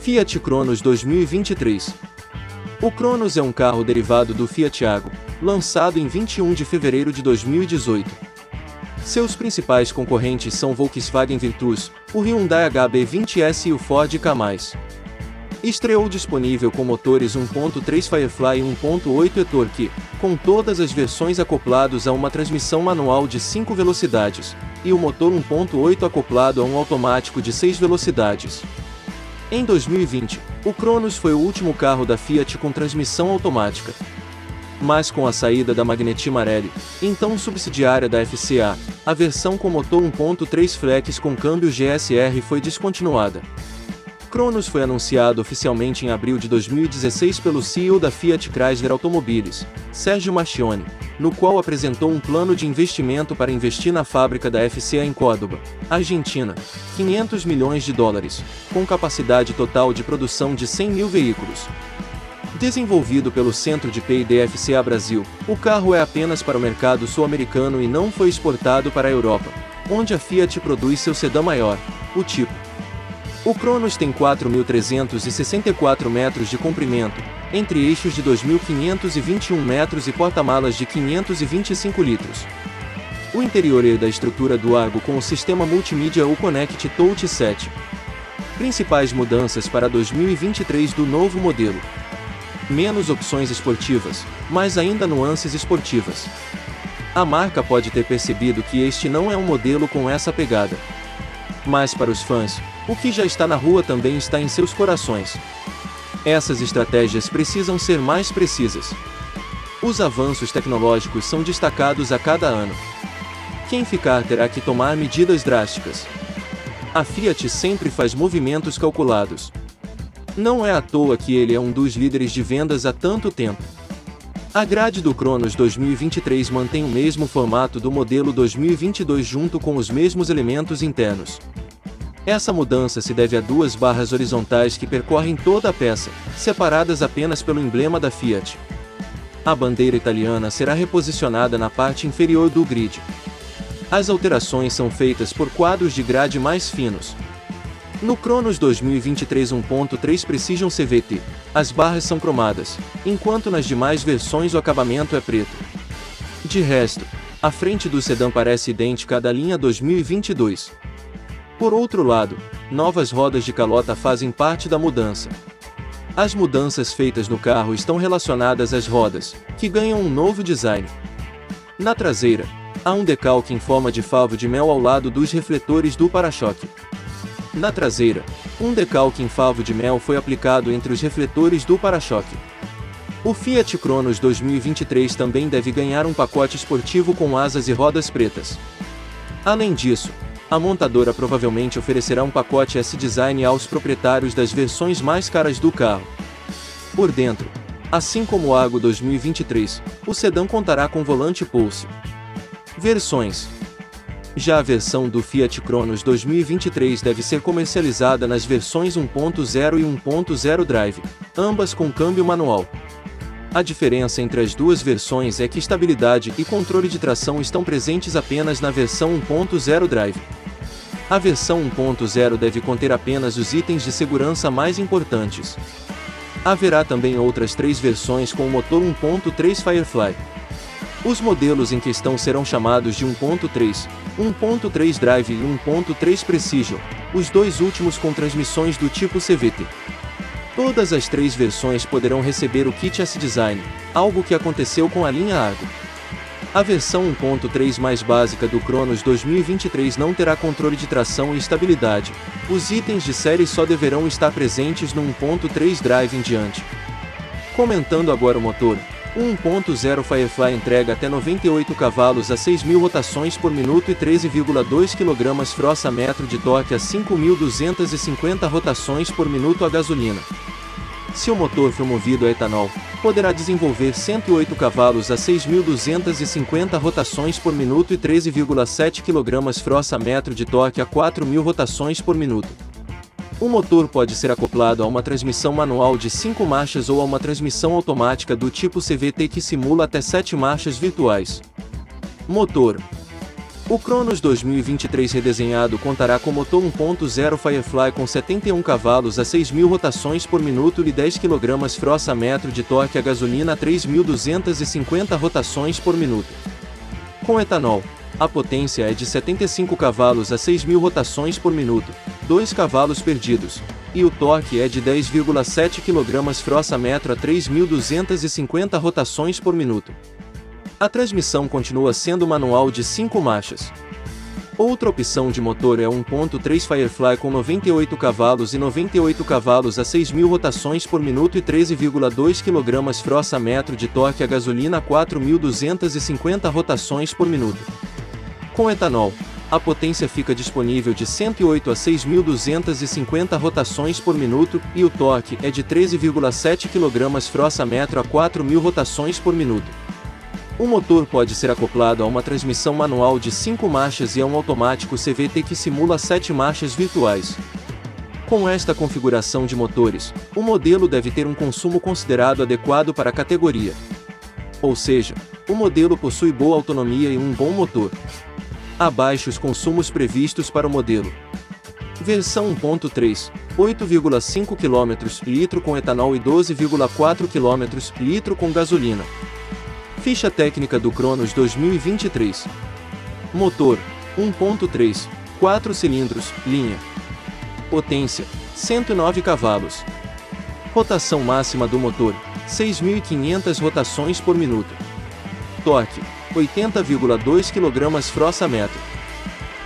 Fiat Cronos 2023 O Cronos é um carro derivado do Fiat Argo, lançado em 21 de fevereiro de 2018. Seus principais concorrentes são Volkswagen Virtus, o Hyundai HB20S e o Ford Ka+. Estreou disponível com motores 1.3 Firefly e 1.8 e-torque, com todas as versões acoplados a uma transmissão manual de 5 velocidades, e o motor 1.8 acoplado a um automático de 6 velocidades. Em 2020, o Cronos foi o último carro da Fiat com transmissão automática. Mas com a saída da Magneti Marelli, então subsidiária da FCA, a versão com motor 1.3 Flex com câmbio GSR foi descontinuada. Cronos foi anunciado oficialmente em abril de 2016 pelo CEO da Fiat Chrysler Automobiles, Sérgio Marchione, no qual apresentou um plano de investimento para investir na fábrica da FCA em Córdoba, Argentina, 500 milhões de dólares, com capacidade total de produção de 100 mil veículos. Desenvolvido pelo Centro de P&D FCA Brasil, o carro é apenas para o mercado sul-americano e não foi exportado para a Europa, onde a Fiat produz seu sedã maior, o tipo o Cronos tem 4.364 metros de comprimento, entre eixos de 2.521 metros e porta-malas de 525 litros. O interior é da estrutura do Argo com o sistema multimídia Uconnect Touch 7. Principais mudanças para 2023 do novo modelo. Menos opções esportivas, mas ainda nuances esportivas. A marca pode ter percebido que este não é um modelo com essa pegada. Mas para os fãs, o que já está na rua também está em seus corações. Essas estratégias precisam ser mais precisas. Os avanços tecnológicos são destacados a cada ano. Quem ficar terá que tomar medidas drásticas. A Fiat sempre faz movimentos calculados. Não é à toa que ele é um dos líderes de vendas há tanto tempo. A grade do Cronos 2023 mantém o mesmo formato do modelo 2022 junto com os mesmos elementos internos. Essa mudança se deve a duas barras horizontais que percorrem toda a peça, separadas apenas pelo emblema da Fiat. A bandeira italiana será reposicionada na parte inferior do grid. As alterações são feitas por quadros de grade mais finos. No Cronos 2023 1.3 Precision CVT, as barras são cromadas, enquanto nas demais versões o acabamento é preto. De resto, a frente do sedã parece idêntica à da linha 2022. Por outro lado, novas rodas de calota fazem parte da mudança. As mudanças feitas no carro estão relacionadas às rodas, que ganham um novo design. Na traseira, há um decalque em forma de favo de mel ao lado dos refletores do para-choque. Na traseira, um decalque em favo de mel foi aplicado entre os refletores do para-choque. O Fiat Cronos 2023 também deve ganhar um pacote esportivo com asas e rodas pretas. Além disso, a montadora provavelmente oferecerá um pacote S-Design aos proprietários das versões mais caras do carro. Por dentro, assim como o Argo 2023, o sedã contará com volante Pulse. Versões Já a versão do Fiat Cronos 2023 deve ser comercializada nas versões 1.0 e 1.0 Drive, ambas com câmbio manual. A diferença entre as duas versões é que estabilidade e controle de tração estão presentes apenas na versão 1.0 Drive. A versão 1.0 deve conter apenas os itens de segurança mais importantes. Haverá também outras três versões com o motor 1.3 Firefly. Os modelos em questão serão chamados de 1.3, 1.3 Drive e 1.3 Precision, os dois últimos com transmissões do tipo CVT. Todas as três versões poderão receber o kit S-Design, algo que aconteceu com a linha Argo. A versão 1.3 mais básica do Cronos 2023 não terá controle de tração e estabilidade. Os itens de série só deverão estar presentes no 1.3 Drive em diante. Comentando agora o motor, o 1.0 Firefly entrega até 98 cavalos a 6.000 rotações por minuto e 13,2 kg frossa-metro de torque a 5.250 rotações por minuto a gasolina. Se o motor for movido a etanol, poderá desenvolver 108 cavalos a 6.250 rotações por minuto e 13,7 kg frossa-metro de torque a 4.000 rotações por minuto. O motor pode ser acoplado a uma transmissão manual de 5 marchas ou a uma transmissão automática do tipo CVT que simula até 7 marchas virtuais. Motor O Cronos 2023 redesenhado contará com motor 1.0 Firefly com 71 cavalos a 6.000 rotações por minuto e 10 kg frossa-metro de torque a gasolina a 3.250 rotações por minuto. Com etanol, a potência é de 75 cavalos a 6.000 rotações por minuto, 2 cavalos perdidos, e o torque é de 10,7 kg frossa-metro a 3.250 rotações por minuto. A transmissão continua sendo manual de 5 marchas. Outra opção de motor é 1.3 Firefly com 98 cavalos e 98 cavalos a 6.000 rotações por minuto e 13,2 kg frossa-metro de torque a gasolina a 4.250 rotações por minuto. Com etanol, a potência fica disponível de 108 a 6.250 rotações por minuto e o torque é de 13,7 kg frossa-metro a 4.000 rotações por minuto. O motor pode ser acoplado a uma transmissão manual de 5 marchas e a um automático CVT que simula 7 marchas virtuais. Com esta configuração de motores, o modelo deve ter um consumo considerado adequado para a categoria. Ou seja, o modelo possui boa autonomia e um bom motor. Abaixo os consumos previstos para o modelo. Versão 1.3, 8,5 km litro com etanol e 12,4 km litro com gasolina. Ficha técnica do Cronos 2023. Motor 1.3, 4 cilindros, linha. Potência 109 cavalos. Rotação máxima do motor 6.500 rotações por minuto. Torque 80,2 kg frossa-metro.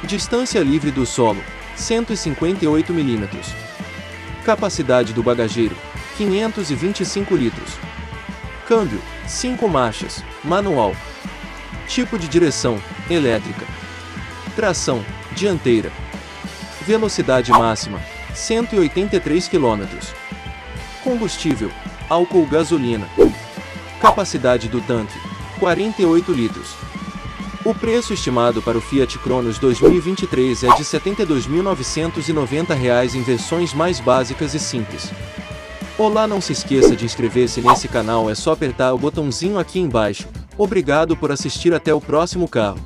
Distância livre do solo, 158 mm. Capacidade do bagageiro, 525 litros. Câmbio, 5 marchas, manual. Tipo de direção, elétrica. Tração, dianteira. Velocidade máxima, 183 km. Combustível, álcool gasolina. Capacidade do tanque, 48 litros. O preço estimado para o Fiat Cronos 2023 é de R$ 72.990 em versões mais básicas e simples. Olá, não se esqueça de inscrever-se nesse canal, é só apertar o botãozinho aqui embaixo. Obrigado por assistir até o próximo carro.